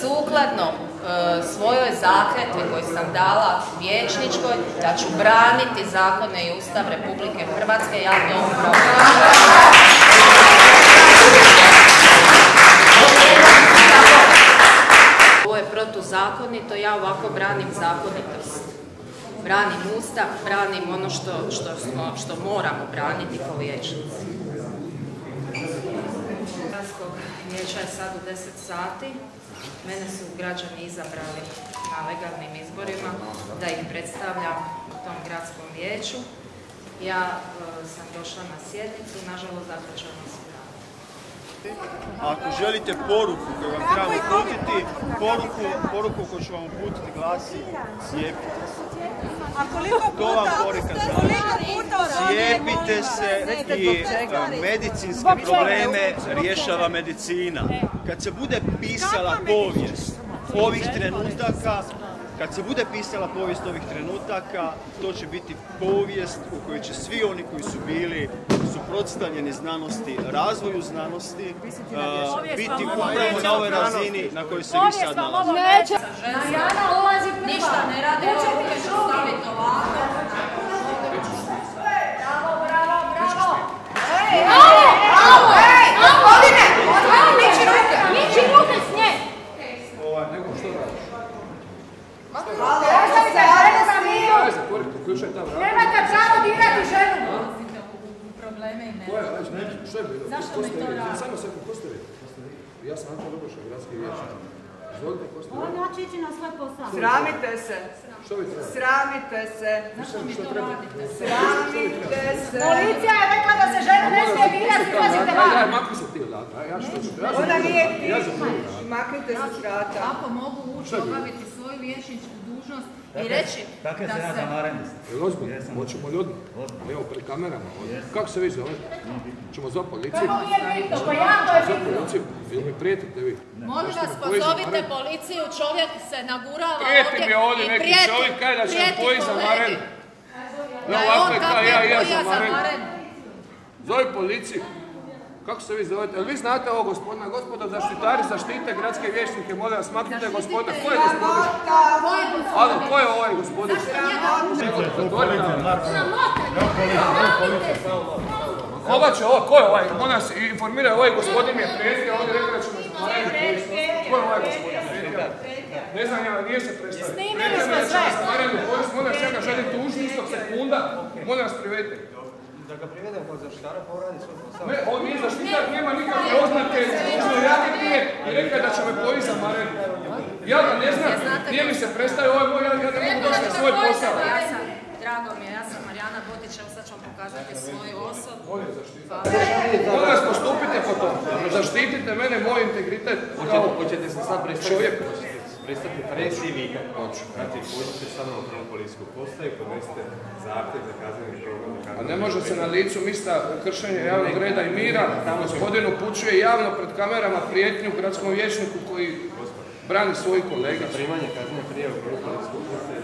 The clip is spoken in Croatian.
sukladno e, svojoj zakletvi koju sam dala vijećničkoj da ću braniti zakone i Ustav Republike Hrvatske, ja to Ovo je protuzakonito, ja ovako branim zakonitost. Branim Ustav, branim ono što, što, moramo braniti kao vijećnici. Je sad u 10 sati. Mene su građani izabrali na legalnim izborima da ih predstavljam u tom gradskom vijeću. Ja e, sam došla na sjednicu, nažalost zaključano su Ako želite poruku koju vam trebamo uputiti, poruku, poruku koju ću vam uputiti glasi cijepite se. A koliko To vam puta, poruka puta Cijepite se i e, medicinske probleme rješava medicina. Kad se bude pisala povijest ovih trenutaka, kad se bude pisala povijest ovih trenutaka, to će biti povijest u kojoj će svi oni koji su bili suprotstavljeni znanosti, razvoju znanosti, biti upravo na ovoj razini na kojoj se vi sad nalazite. Neće. Jana ulazi Ništa ne radi, ću staviti ovako. Nemate pravo dirati ženu. Zašto me to radi? Samo sekund, ko ste vi? Ja sam Anton Luboša, gradski vijećnik. Izvolite, ko ste vi? On hoće ići na svoj posao. Sramite se, Što vi trebate? sramite se, Što treba? sramite se. Policija je rekla da se ženu ne smije dirati, izlazite van. makni se ti ja što? Ja sam Ona nije Ja sam Maknite se s vrata. Ako mogu ući obaviti svoju vijećničku dužnost i reći da se... Jel ozbiljno? Hoćemo li odmah? Evo, pred kamerama. Kako se vi zovete? Ćemo zvati policiju? To nije bitno, pa ja to je bitno. policiju? Jel mi prijetite vi? Molim vas, pozovite policiju, čovjek se nagurava Prijeti mi ovdje i neki čovjek kaj da će me prijeti pojesti za kolegi. maren. Da Ja je ovako on je kako kao ja, je ja boja za za maren. maren. Zovi policiju. Kako se vi zovete? Jel vi znate ovo gospodina? Gospodo zaštitari zaštite gradske vijećnike, molim vas, maknite gospodina. Ko je gospodin? Alo, ko je ovaj gospodin? Koga će ovo, ko je ovaj? On nas informira, ovaj gospodin je prijetio, ovdje rekao da će me zamarati. Ko je ovaj gospodin? Ne znam ja, nije se predstavio. Snimili smo sve. molim vas, ja ga želim tužiti istog sekunda. Molim vas, privedite. Da ga privedem kod zaštitara, pa on radi svoj posao. Ne, on nije zaštitar, nema nikakve oznake, što radi nije i rekao da će me pojiti za marenu. Ja ga ne znam, nije mi se predstavio, ovo je moj, ja, ne mogu doći na svoj posao. Ja sam, drago mi je, ja sam Marijana Botić, evo sad ću vam pokazati svoju osobu. Molim vas, postupite po tom. Zaštitite mene, moj integritet Hoćete se sad predstaviti? čovjek. Predstaviti presiji Hoću. Znači, uđite sa mnom u prvu policijsku postaju, podnesite zahtjev za kazneni progon. za A ne može se na licu mista kršenje javnog reda i mira, gospodin upućuje javno pred kamerama prijetnju gradskom vijećniku koji brani svojih kolega. Primanje kaznene prijave u prvu policijsku postaju.